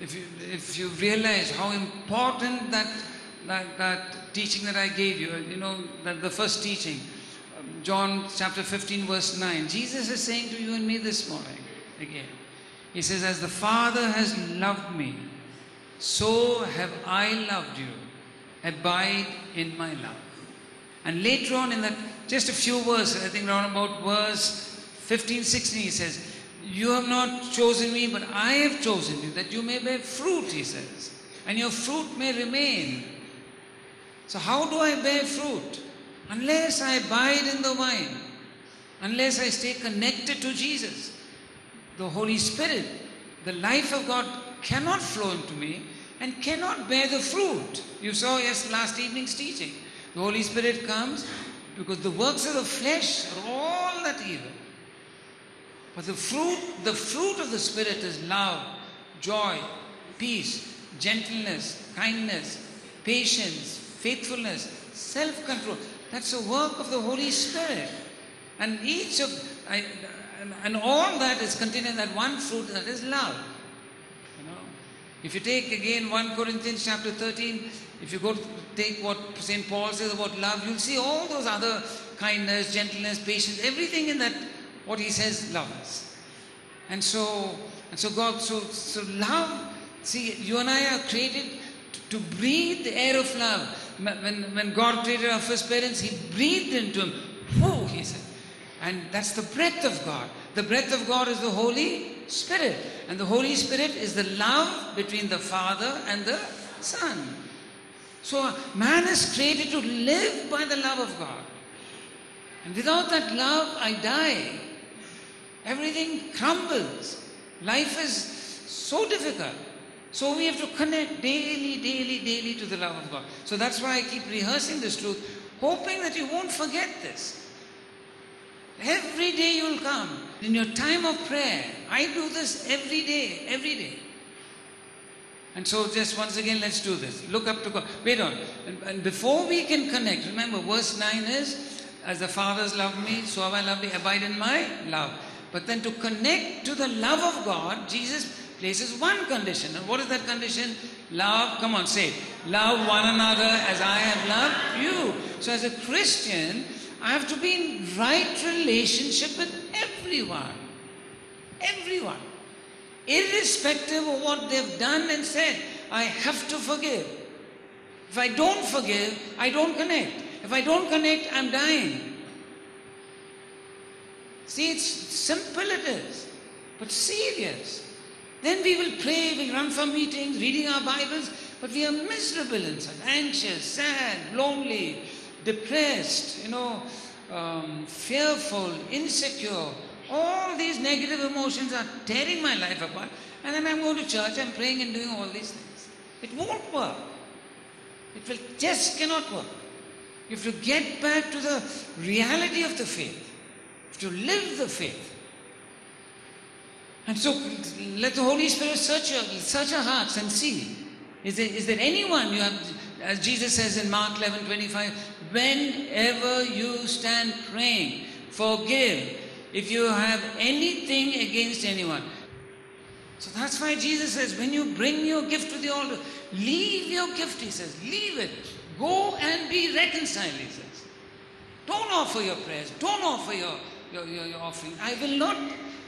if you, if you realize how important that, that, that teaching that I gave you, you know, that the first teaching, um, John chapter 15, verse 9, Jesus is saying to you and me this morning again. He says, As the Father has loved me, so have I loved you. Abide in my love. And later on in that, just a few verses, I think around about verse 15, 16, he says, You have not chosen me, but I have chosen you, that you may bear fruit, he says, and your fruit may remain. So, how do I bear fruit? Unless I abide in the vine, unless I stay connected to Jesus. The Holy Spirit, the life of God cannot flow into me and cannot bear the fruit. You saw yes last evening's teaching. The Holy Spirit comes because the works of the flesh are all that evil. But the fruit, the fruit of the Spirit is love, joy, peace, gentleness, kindness, patience, faithfulness, self-control. That's the work of the Holy Spirit. And each of I, and, all that is contained in that one fruit that is love. You know, if you take again 1 Corinthians chapter 13, if you go to take what St. Paul says about love, you'll see all those other kindness, gentleness, patience, everything in that what he says love us. And so and so God so so love, see you and I are created to, to breathe the air of love. When, when God created our first parents, He breathed into him. Whoa, he said. And that's the breath of God. The breath of God is the Holy Spirit. And the Holy Spirit is the love between the Father and the Son. So uh, man is created to live by the love of God. And without that love, I die. Everything crumbles. Life is so difficult. So we have to connect daily, daily, daily to the love of God. So that's why I keep rehearsing this truth, hoping that you won't forget this. Every day you will come. In your time of prayer, I do this every day, every day. And so, just once again, let's do this. Look up to God. Wait on. And, and before we can connect, remember, verse 9 is, As the fathers love me, so have I loved thee. Abide in my love. But then to connect to the love of God, Jesus places one condition. And what is that condition? Love, come on, say. Love one another as I have loved you. So, as a Christian, I have to be in right relationship with everyone. Everyone. Irrespective of what they've done and said, I have to forgive. If I don't forgive, I don't connect. If I don't connect, I'm dying. See, it's simple it is, but serious. Then we will pray, we'll run for meetings, reading our Bibles, but we are miserable inside, anxious, sad, lonely, depressed, you know, um, fearful, insecure. All these negative emotions are tearing my life apart. And then I'm going to church, I'm praying and doing all these things. It won't work. It will just cannot work. You have to get back to the reality of the faith. To live the faith. And so let the Holy Spirit search your, search our hearts and see. Is there, is there anyone you have, as Jesus says in Mark 11 25, whenever you stand praying, forgive if you have anything against anyone. So that's why Jesus says, when you bring your gift to the altar, leave your gift, he says, leave it. Go and be reconciled, he says. Don't offer your prayers, don't offer your, your, your, your offering. I will not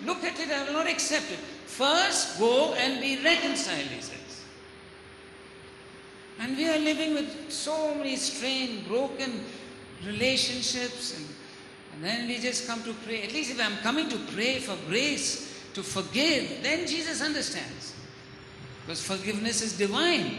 look at it, I will not accept it. First, go and be reconciled, he says. And we are living with so many strained, broken relationships, and, and then we just come to pray. At least if I'm coming to pray for grace to forgive, then Jesus understands. Because forgiveness is divine.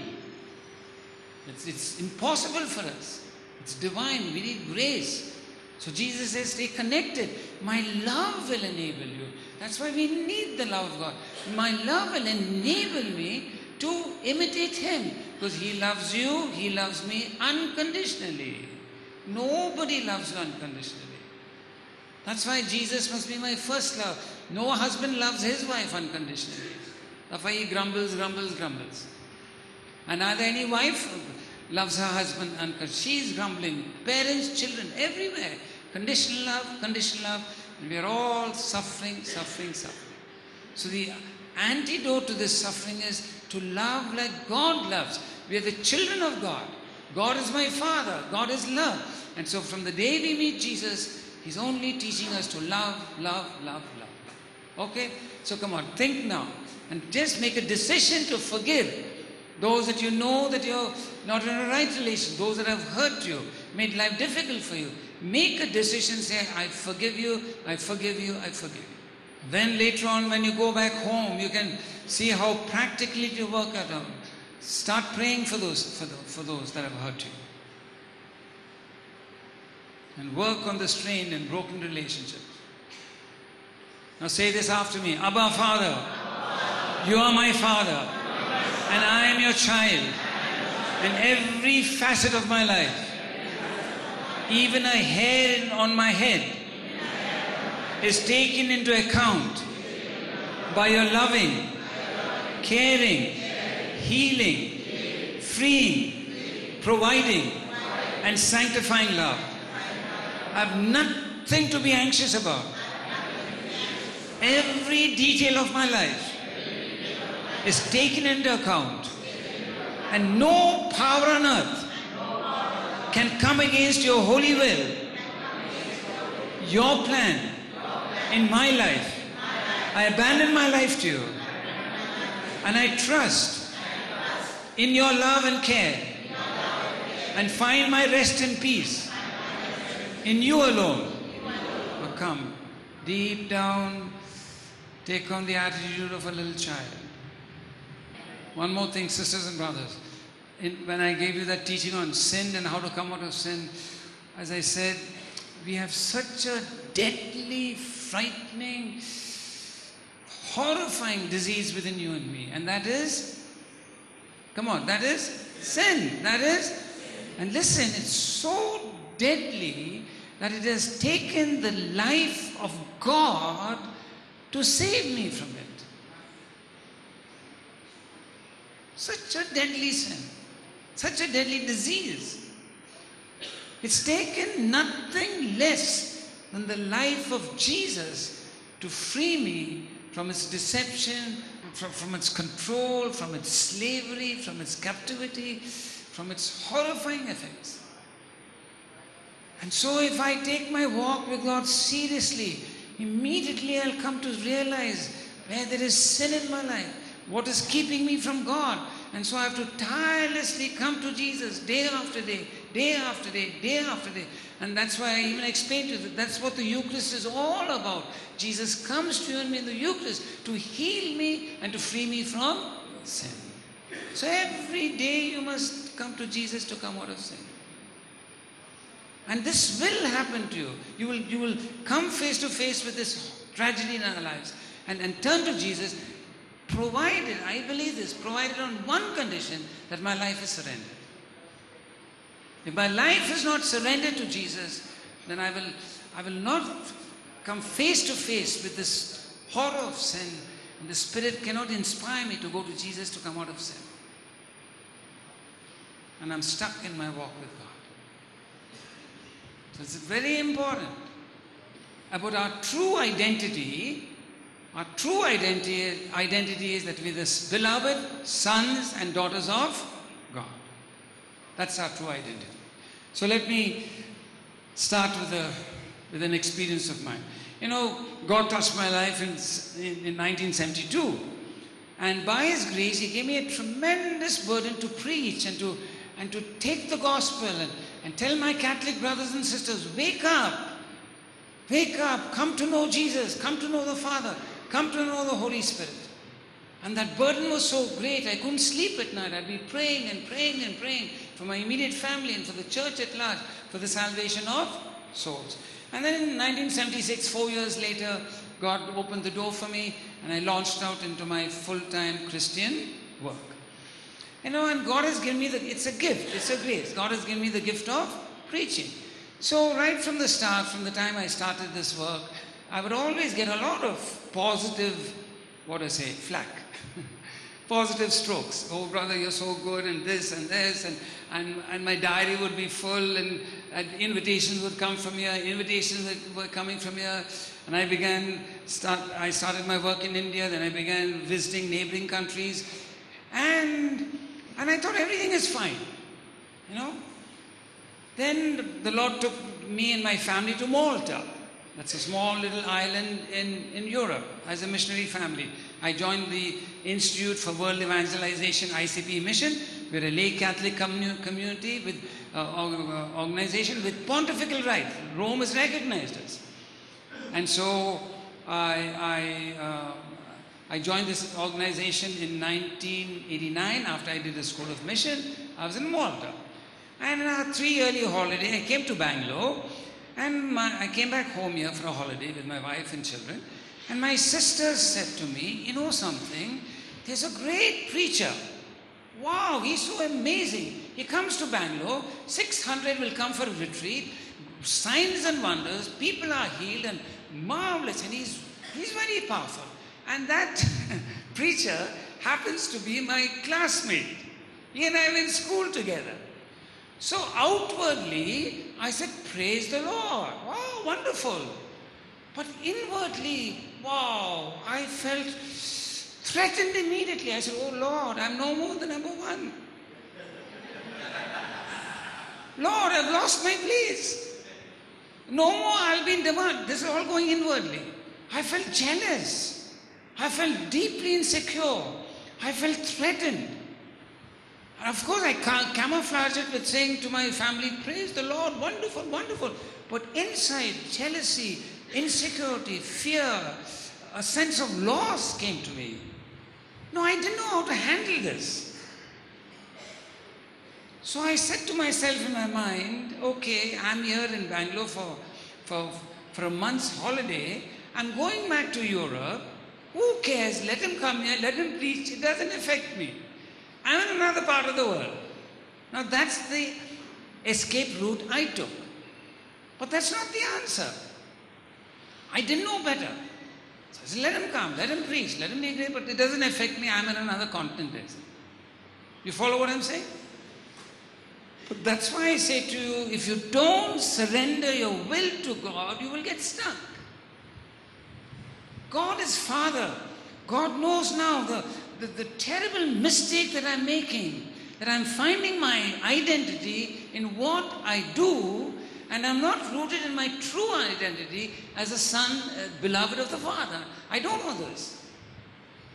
It's, it's impossible for us. It's divine. We need grace. So Jesus says, stay connected. My love will enable you. That's why we need the love of God. My love will enable me to imitate Him. Because He loves you, He loves me unconditionally. Nobody loves you unconditionally. That's why Jesus must be my first love. No husband loves his wife unconditionally. That's why he grumbles, grumbles, grumbles. And neither any wife loves her husband unconditionally. She's grumbling. Parents, children, everywhere. Conditional love, conditional love. And we are all suffering, suffering, suffering. So the antidote to this suffering is to love like God loves. We are the children of God. God is my Father. God is love. And so from the day we meet Jesus, He's only teaching us to love, love, love, love. Okay? So come on, think now. And just make a decision to forgive those that you know that you're not in a right relation, those that have hurt you, made life difficult for you. Make a decision, say, I forgive you, I forgive you, I forgive you. Then later on, when you go back home, you can see how practically to work it out. Start praying for those, for, the, for those that have hurt you. And work on the strained and broken relationships. Now say this after me Abba, Father, you are my Father, and I am your child. And every facet of my life, even a hair on my head, is taken into account by your loving, caring, healing, freeing, providing, and sanctifying love. I have nothing to be anxious about. Every detail of my life is taken into account, and no power on earth can come against your holy will, your plan in my life. I abandon my life to you, and I trust in your love and care, and find my rest and peace in you alone. Now come deep down, take on the attitude of a little child. One more thing, sisters and brothers. In, when I gave you that teaching on sin and how to come out of sin, as I said, we have such a deadly, frightening, horrifying disease within you and me, and that is, come on, that is sin. That is, and listen, it's so deadly that it has taken the life of God to save me from it. Such a deadly sin, such a deadly disease. It's taken nothing less than the life of Jesus to free me from its deception, from, from its control, from its slavery, from its captivity, from its horrifying effects. And so, if I take my walk with God seriously, immediately I'll come to realize where there is sin in my life, what is keeping me from God. And so I have to tirelessly come to Jesus day after day, day after day, day after day. And that's why I even explained to you that that's what the Eucharist is all about. Jesus comes to you and me in the Eucharist to heal me and to free me from sin. So every day you must come to Jesus to come out of sin. And this will happen to you. You will, you will come face to face with this tragedy in our lives and, and turn to Jesus, provided, I believe this, provided on one condition that my life is surrendered. If my life is not surrendered to Jesus, then I will, I will not come face to face with this horror of sin, and the Spirit cannot inspire me to go to Jesus to come out of sin. And I'm stuck in my walk with God. So it's very important about our true identity. Our true identity, identity is that we're the beloved sons and daughters of God. That's our true identity. So let me start with, a, with an experience of mine. You know, God touched my life in, in, in 1972. And by His grace, He gave me a tremendous burden to preach and to, and to take the gospel and, and tell my Catholic brothers and sisters, wake up, wake up, come to know Jesus, come to know the Father, come to know the Holy Spirit. And that burden was so great, I couldn't sleep at night. I'd be praying and praying and praying for my immediate family and for the church at large for the salvation of souls. And then in 1976, four years later, God opened the door for me and I launched out into my full time Christian work. You know, and God has given me the, it's a gift, it's a grace. God has given me the gift of preaching. So, right from the start, from the time I started this work, I would always get a lot of positive, what do I say, flack. positive strokes. Oh, brother, you're so good, and this and this, and, and, and my diary would be full, and, and invitations would come from here, invitations were coming from here. and I began, start, I started my work in India, then I began visiting neighboring countries, and, and I thought everything is fine, you know. Then the Lord took me and my family to Malta. That's a small little island in, in Europe as a missionary family. I joined the Institute for World Evangelization ICPE Mission. We're a lay Catholic commu- community with uh, org- organization with pontifical right. Rome has recognized us. And so I, I, uh, I joined this organization in 1989 after I did a school of mission. I was in Malta. And in our three early holiday, I came to Bangalore and my, I came back home here for a holiday with my wife and children. And my sister said to me, You know something? There's a great preacher. Wow, he's so amazing. He comes to Bangalore, 600 will come for a retreat, signs and wonders, people are healed and marvelous, and he's, he's very powerful. And that preacher happens to be my classmate. He and I were in school together. So outwardly, I said, Praise the Lord. Wow, wonderful. But inwardly, wow, I felt threatened immediately. I said, Oh Lord, I'm no more than number one. Lord, I've lost my place. No more I'll be in demand. This is all going inwardly. I felt jealous. I felt deeply insecure. I felt threatened. And of course, I ca- camouflage it with saying to my family, Praise the Lord, wonderful, wonderful. But inside, jealousy, insecurity, fear, a sense of loss came to me. No, I didn't know how to handle this. So I said to myself in my mind, okay, I'm here in Bangalore for, for, for a month's holiday. I'm going back to Europe. Who cares? Let him come here, let him preach. It doesn't affect me. I'm in another part of the world. Now that's the escape route I took. But that's not the answer. I didn't know better. So I said, let him come, let him preach, let him be great, but it doesn't affect me. I'm in another continent. You follow what I'm saying? But that's why I say to you, if you don't surrender your will to God, you will get stuck. God is Father. God knows now the, the, the terrible mistake that I'm making, that I'm finding my identity in what I do, and I'm not rooted in my true identity as a son, uh, beloved of the Father. I don't know this.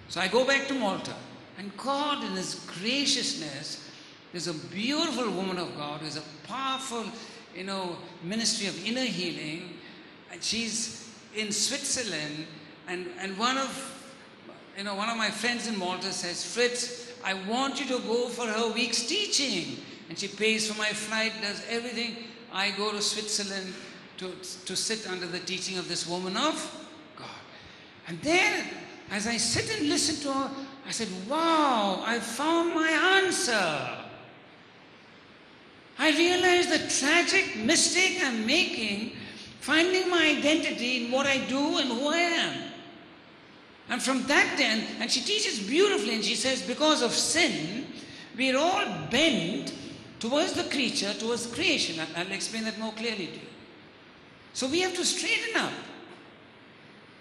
So I go back to Malta, and God, in His graciousness, there's a beautiful woman of God who's a powerful, you know, ministry of inner healing, and she's in Switzerland, and, and one of you know, one of my friends in Malta says, Fritz, I want you to go for her week's teaching. And she pays for my flight, does everything. I go to Switzerland to, to sit under the teaching of this woman of God. And then, as I sit and listen to her, I said, Wow, I found my answer. I realized the tragic mistake I'm making, finding my identity in what I do and who I am. And from that day, and she teaches beautifully, and she says, because of sin, we're all bent towards the creature, towards creation. I'll explain that more clearly to you. So we have to straighten up.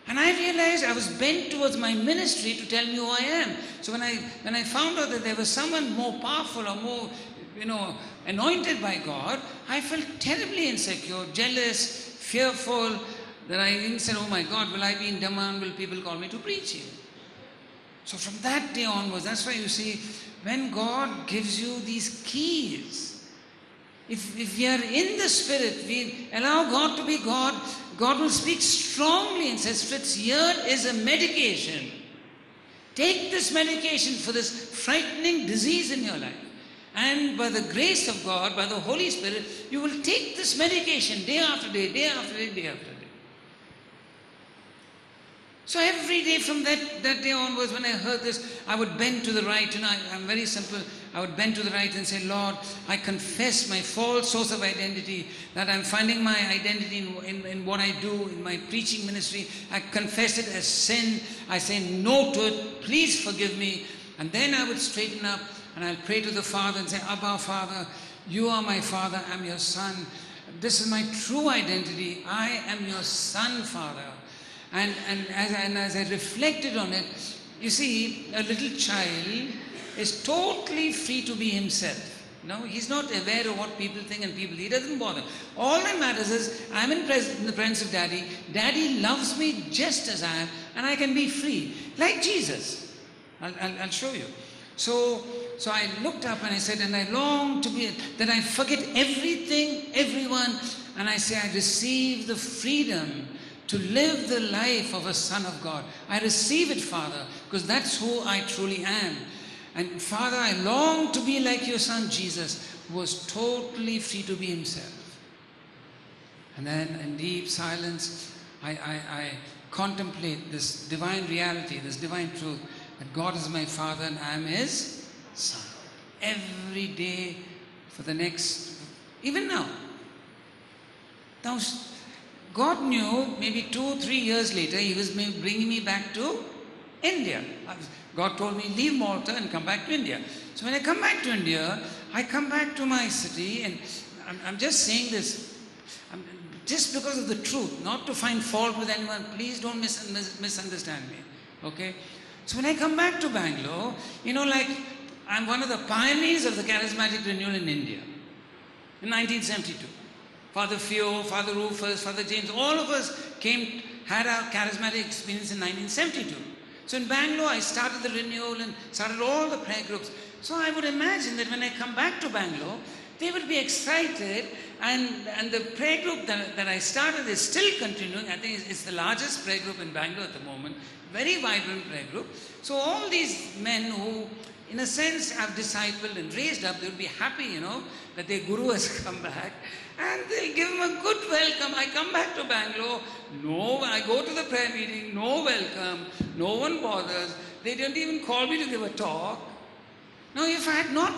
And I realized I was bent towards my ministry to tell me who I am. So when I when I found out that there was someone more powerful or more, you know, anointed by God, I felt terribly insecure, jealous, fearful, that I even said, Oh my God, will I be in demand? Will people call me to preach here? So from that day onwards, that's why you see, when God gives you these keys, if, if we are in the Spirit, we allow God to be God, God will speak strongly and says, Fritz, here is a medication. Take this medication for this frightening disease in your life. And by the grace of God, by the Holy Spirit, you will take this medication day after day, day after day, day after day. So every day from that, that day onwards, when I heard this, I would bend to the right. and I, I'm very simple. I would bend to the right and say, Lord, I confess my false source of identity, that I'm finding my identity in, in, in what I do, in my preaching ministry. I confess it as sin. I say no to it. Please forgive me. And then I would straighten up and I'll pray to the Father and say, Abba, Father, you are my Father, I'm your Son. This is my true identity. I am your Son, Father. And, and, as, I- and as I reflected on it, you see, a little child is totally free to be himself. No, he's not aware of what people think and people. He doesn't bother. All that matters is I'm in, pres- in the presence of Daddy. Daddy loves me just as I am, and I can be free, like Jesus. I'll, I'll, I'll show you. So, so I looked up and I said, and I long to be that I forget everything, everyone, and I say I receive the freedom to live the life of a son of God. I receive it, Father, because that's who I truly am. And Father, I long to be like your son Jesus, who was totally free to be himself. And then in deep silence, I, I, I contemplate this divine reality, this divine truth that God is my Father and I am His Son. Every day for the next, even now. Now, God knew maybe two, three years later, He was bringing me back to India. God told me, leave Malta and come back to India. So when I come back to India, I come back to my city, and I'm, I'm just saying this I'm- just because of the truth, not to find fault with anyone. Please don't mis- mis- misunderstand me. Okay? So when I come back to Bangalore, you know, like I'm one of the pioneers of the charismatic renewal in India in 1972. Father Fio, Father Rufus, Father James, all of us came, had our charismatic experience in 1972. So in Bangalore, I started the renewal and started all the prayer groups. So I would imagine that when I come back to Bangalore, they would be excited and, and the prayer group that, that I started is still continuing. I think it's, it's the largest prayer group in Bangalore at the moment. Very vibrant prayer group. So all these men who in a sense have discipled and raised up, they will be happy, you know, that their guru has come back and they'll give him a good welcome. I come back to Bangalore, no, I go to the prayer meeting, no welcome, no one bothers. They don't even call me to give a talk. Now, if I had not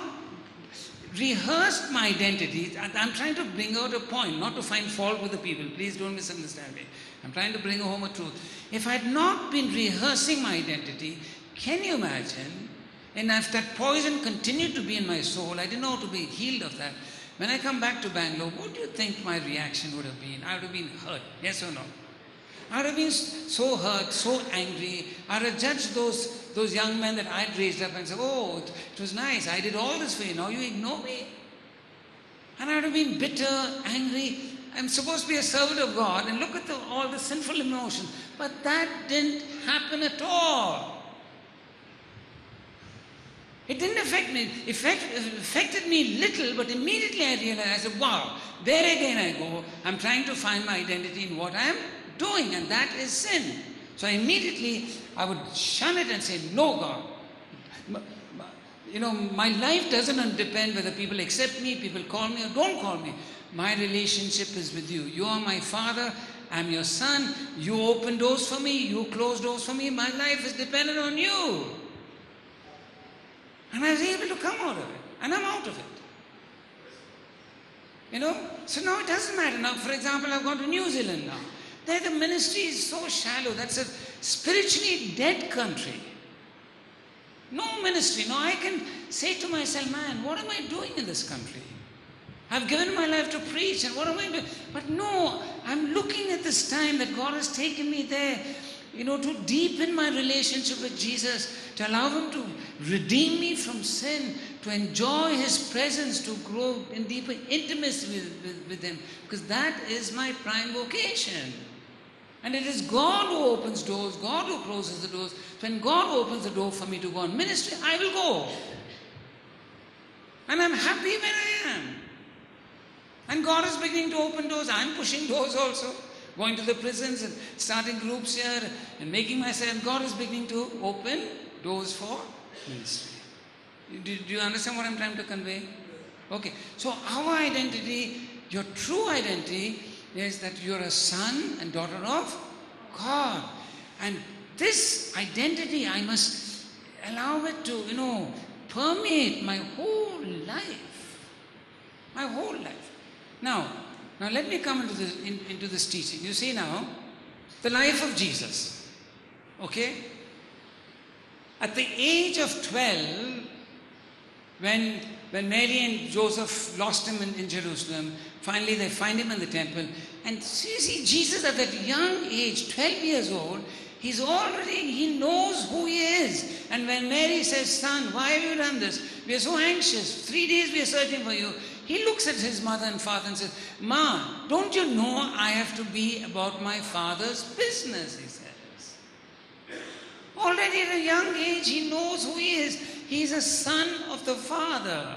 rehearsed my identity, I'm trying to bring out a point, not to find fault with the people. Please don't misunderstand me. I'm trying to bring home a truth. If I had not been rehearsing my identity, can you imagine? And if that poison continued to be in my soul, I didn't know how to be healed of that. When I come back to Bangalore, what do you think my reaction would have been? I would have been hurt, yes or no? I would have been so hurt, so angry. I would have judged those, those young men that I'd raised up and said, Oh, it, it was nice. I did all this for you. Now you ignore me. And I would have been bitter, angry. I'm supposed to be a servant of God and look at the, all the sinful emotions. But that didn't happen at all. It didn't affect me. It affect, affected me little, but immediately I realized, I said, wow, there again I go. I'm trying to find my identity in what I'm doing, and that is sin. So immediately I would shun it and say, no, God. You know, my life doesn't depend whether people accept me, people call me, or don't call me. My relationship is with you. You are my father. I'm your son. You open doors for me. You close doors for me. My life is dependent on you. And I was able to come out of it. And I'm out of it. You know? So now it doesn't matter. Now, for example, I've gone to New Zealand now. There the ministry is so shallow. That's a spiritually dead country. No ministry. Now I can say to myself, man, what am I doing in this country? I've given my life to preach, and what am I doing? But no, I'm looking at this time that God has taken me there, you know, to deepen my relationship with Jesus, to allow Him to redeem me from sin, to enjoy His presence, to grow in deeper intimacy with, with, with Him, because that is my prime vocation. And it is God who opens doors, God who closes the doors. When God opens the door for me to go on ministry, I will go. And I'm happy where I am. And God is beginning to open doors. I'm pushing doors also. Going to the prisons and starting groups here and making myself. And God is beginning to open doors for ministry. Do, do you understand what I'm trying to convey? Okay. So our identity, your true identity, is that you're a son and daughter of God. And this identity, I must allow it to, you know, permeate my whole life. My whole life. Now, now let me come into this, in, into this teaching. You see now, the life of Jesus. Okay? At the age of 12, When, when Mary and Joseph lost him in, in Jerusalem, finally they find him in the temple. And you see, Jesus at that young age, 12 years old, he's already, he knows who he is. And when Mary says, Son, why have you done this? We are so anxious. Three days we are searching for you. He looks at his mother and father and says, Ma, don't you know I have to be about my father's business? He says. Already at a young age, he knows who he is. He's a son of the Father.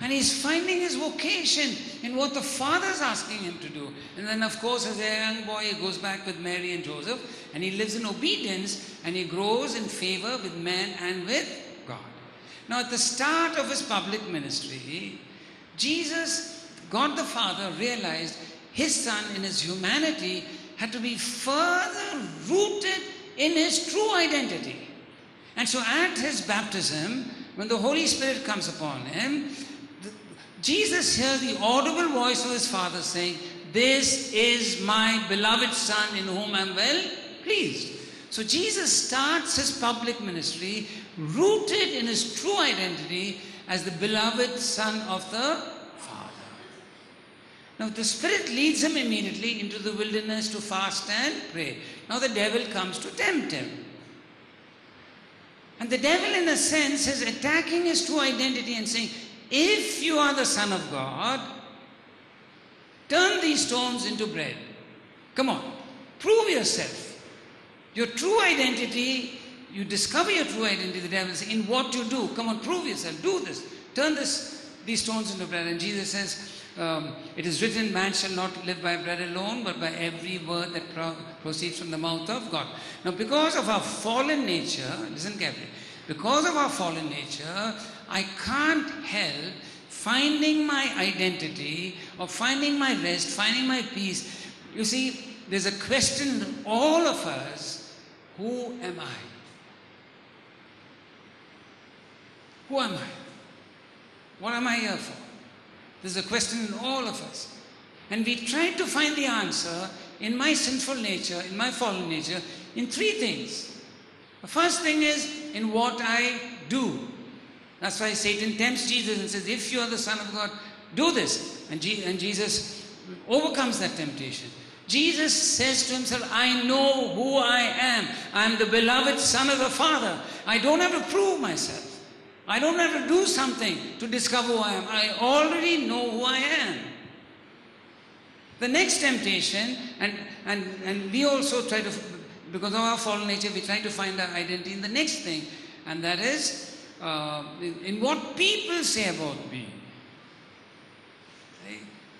And he's finding his vocation in what the Father's asking him to do. And then, of course, as a young boy, he goes back with Mary and Joseph and he lives in obedience and he grows in favor with man and with. Now, at the start of his public ministry, Jesus, God the Father, realized his son in his humanity had to be further rooted in his true identity. And so at his baptism, when the Holy Spirit comes upon him, Jesus hears the audible voice of his Father saying, This is my beloved Son in whom I am well pleased. So Jesus starts his public ministry rooted in his true identity as the beloved Son of the Father. Now the Spirit leads him immediately into the wilderness to fast and pray. Now the devil comes to tempt him. And the devil, in a sense, is attacking his true identity and saying, If you are the Son of God, turn these stones into bread. Come on, prove yourself. Your true identity, you discover your true identity, the devil says, in what you do. Come on, prove yourself. Do this. Turn this, these stones into bread. And Jesus says, um, It is written, man shall not live by bread alone, but by every word that pro- proceeds from the mouth of God. Now, because of our fallen nature, listen carefully, because of our fallen nature, I can't help finding my identity or finding my rest, finding my peace. You see, there's a question all of us who am I? Who am I? What am I here for? There's a question in all of us. And we try to find the answer in my sinful nature, in my fallen nature, in three things. The first thing is in what I do. That's why Satan tempts Jesus and says, If you are the Son of God, do this. And, Je- and Jesus overcomes that temptation. Jesus says to himself, I know who I am. I am the beloved Son of the Father. I don't have to prove myself. I don't have to do something to discover who I am. I already know who I am. The next temptation, and, and, and we also try to, because of our fallen nature, we try to find our identity in the next thing, and that is uh, in, in what people say about me.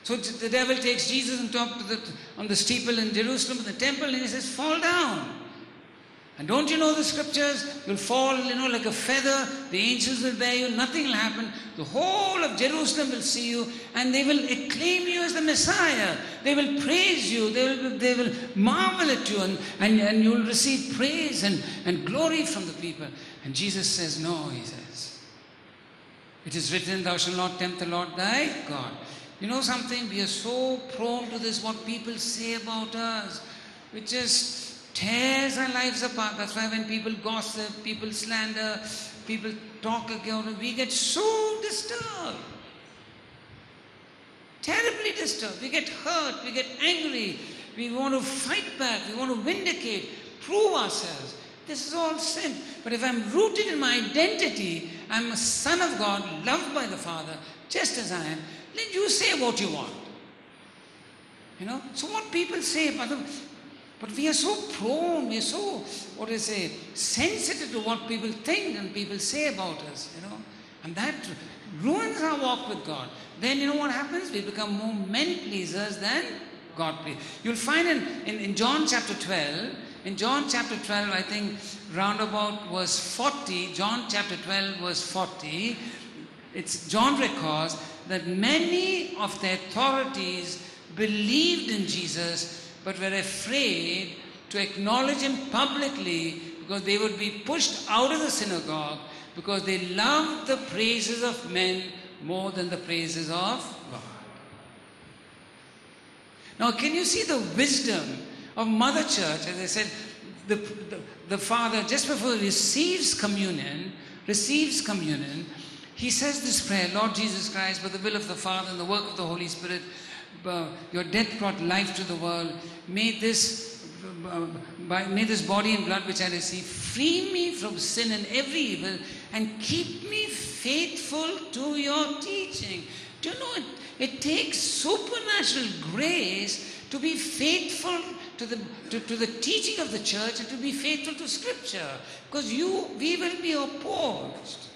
So the devil takes Jesus and top to the, on the steeple in Jerusalem, in the temple, and he says, Fall down. And don't you know the scriptures? You'll fall, you know, like a feather. The angels will bear you. Nothing will happen. The whole of Jerusalem will see you and they will acclaim you as the Messiah. They will praise you. They will, they will marvel at you and, and, and you'll receive praise and, and glory from the people. And Jesus says, No, he says. It is written, Thou shalt not tempt the Lord thy God. You know something? We are so prone to this, what people say about us, which is tears our lives apart. That's why when people gossip, people slander, people talk against we get so disturbed. Terribly disturbed. We get hurt, we get angry, we want to fight back, we want to vindicate, prove ourselves. This is all sin. But if I'm rooted in my identity, I'm a son of God, loved by the Father, just as I am, let you say what you want. You know? So what people say, but we are so prone, we are so, what do I say, sensitive to what people think and people say about us, you know. And that ruins our walk with God. Then you know what happens? We become more men pleasers than God pleasers. You'll find in, in, in John chapter 12, in John chapter 12, I think roundabout verse 40, John chapter 12, verse 40, it's John records that many of the authorities believed in Jesus but were afraid to acknowledge him publicly because they would be pushed out of the synagogue because they loved the praises of men more than the praises of God. Now, can you see the wisdom of Mother Church? As I said, the, the, the father, just before he receives communion, receives communion, he says this prayer Lord Jesus Christ, by the will of the Father and the work of the Holy Spirit, your death brought life to the world. May this, uh, by, may this body and blood which I receive free me from sin and every evil and keep me faithful to your teaching. Do you know it, it takes supernatural grace to be faithful to the, to, to the teaching of the church and to be faithful to Scripture. Because you, we will be opposed.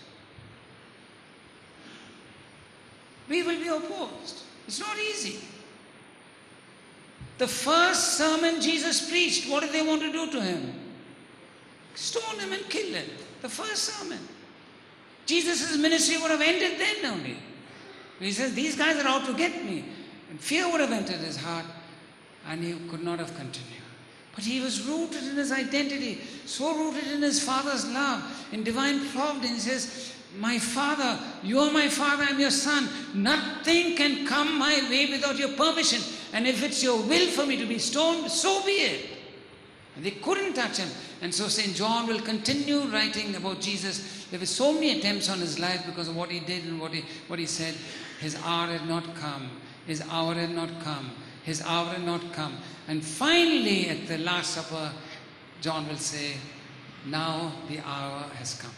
We will be opposed. It's not easy. The first sermon Jesus preached, what did they want to do to him? Stone him and kill him. The first sermon. Jesus' ministry would have ended then only. He says, These guys are out to get me. And fear would have entered his heart, and he could not have continued. But he was rooted in his identity, so rooted in his father's love, in divine providence. He says, My father, you are my father, I'm your son. Nothing can come my way without your permission. And if it's your will for me to be stoned, so be it. And they couldn't touch him. And so St. John will continue writing about Jesus. There were so many attempts on his life because of what he did and what he, what he said. His hour had not come. His hour had not come. His hour had not come. And finally, at the Last Supper, John will say, Now the hour has come.